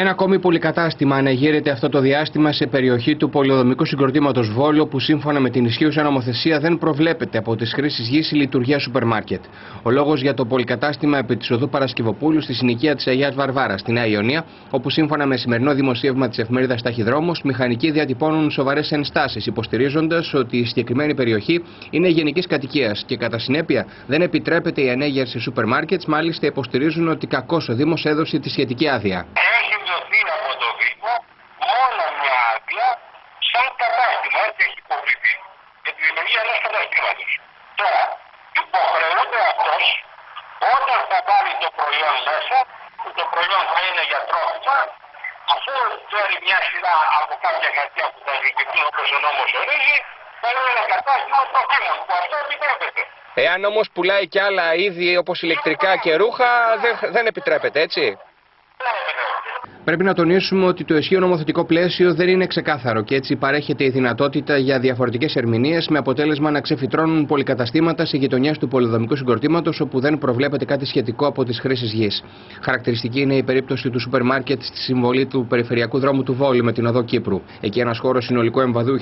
Ένα ακόμη πολυκατάστημα αναγείρεται αυτό το διάστημα σε περιοχή του πολυοδομικού συγκροτήματος Βόλο, που σύμφωνα με την ισχύουσα νομοθεσία δεν προβλέπεται από τις χρήσεις γης η λειτουργία σούπερ μάρκετ. Ο λόγος για το πολυκατάστημα επί της οδού Παρασκευοπούλου στη συνοικία της Αγία Βαρβάρα, στη Νέα Ιωνία, όπου σύμφωνα με σημερινό δημοσίευμα της εφημερίδας Ταχυδρόμος, μηχανικοί διατυπώνουν σοβαρές ενστάσεις, υποστηρίζοντας ότι η συγκεκριμένη περιοχή είναι γενικής κατοικίας και κατά συνέπεια δεν επιτρέπεται η ανέγερση σούπερ μάρκετ. Μάλιστα υποστηρίζουν ότι κακώ ο Δήμος έδωσε τη σχετική άδεια. σαν κατάστημα, έτσι έχει υποβληθεί, για τη δημιουργία ενό καταστήματο. Τώρα, υποχρεούται αυτός όταν θα βάλει το προϊόν μέσα, που το προϊόν θα είναι για τρόφιμα, αφού φέρει μια σειρά από κάποια χαρτιά που θα ζητηθούν όπως ο νόμος ορίζει, θα είναι ένα κατάστημα τροφίμων, που αυτό επιτρέπεται. Εάν όμως πουλάει και άλλα είδη όπως ηλεκτρικά και ρούχα, δεν, δεν επιτρέπεται, έτσι; Πρέπει να τονίσουμε ότι το ισχύο νομοθετικό πλαίσιο δεν είναι ξεκάθαρο και έτσι παρέχεται η δυνατότητα για διαφορετικές ερμηνείες με αποτέλεσμα να ξεφυτρώνουν πολυκαταστήματα σε γειτονιές του πολυδομικού συγκροτήματος όπου δεν προβλέπεται κάτι σχετικό από τις χρήσεις γης. Χαρακτηριστική είναι η περίπτωση του σούπερ μάρκετ στη συμβολή του περιφερειακού δρόμου του Βόλου με την οδό Κύπρου. Εκεί ένας χώρος συνολικού εμβαδού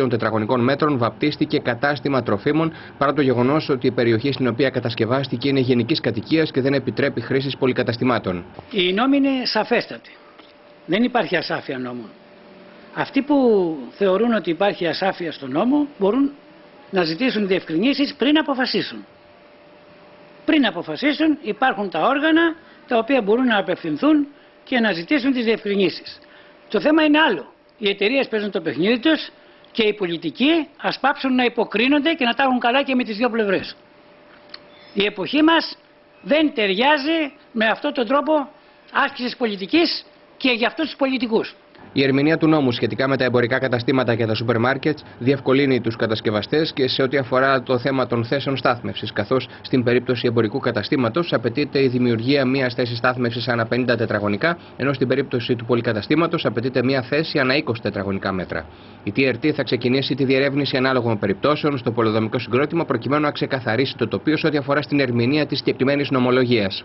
1.600 τετραγωνικών μέτρων βαπτίστηκε κατάστημα τροφίμων παρά το γεγονός ότι η περιοχή στην οποία κατασκευάστηκε είναι γενικής κατοικίας και δεν επιτρέπει χρήσεις πολυκαταστημάτων. Η νόμη είναι σαφέστατη. Δεν υπάρχει ασάφεια νόμων. Αυτοί που θεωρούν ότι υπάρχει ασάφεια στο νόμο μπορούν να ζητήσουν διευκρινήσεις πριν αποφασίσουν. Πριν αποφασίσουν υπάρχουν τα όργανα τα οποία μπορούν να απευθυνθούν και να ζητήσουν τις διευκρινήσεις. Το θέμα είναι άλλο. Οι εταιρείες παίζουν το παιχνίδι τους και οι πολιτικοί ας πάψουν να υποκρίνονται και να τα έχουν καλά και με τις δύο πλευρές. Η εποχή μας δεν ταιριάζει με αυτόν τον τρόπο άσκησης πολιτικής και για αυτούς τους πολιτικούς. Η ερμηνεία του νόμου σχετικά με τα εμπορικά καταστήματα και τα σούπερ μάρκετ διευκολύνει τους κατασκευαστές και σε ό,τι αφορά το θέμα των θέσεων στάθμευσης. Καθώς στην περίπτωση εμπορικού καταστήματος απαιτείται η δημιουργία μιας θέσης στάθμευσης ανά 50 τετραγωνικά, ενώ στην περίπτωση του πολυκαταστήματος απαιτείται μια θέση ανά 20 τετραγωνικά μέτρα. Η TRT θα ξεκινήσει τη διερεύνηση ανάλογων περιπτώσεων στο πολυδομικό συγκρότημα προκειμένου να ξεκαθαρίσει το τοπίο σε ό,τι αφορά στην ερμηνεία της συγκεκριμένης νομολογίας.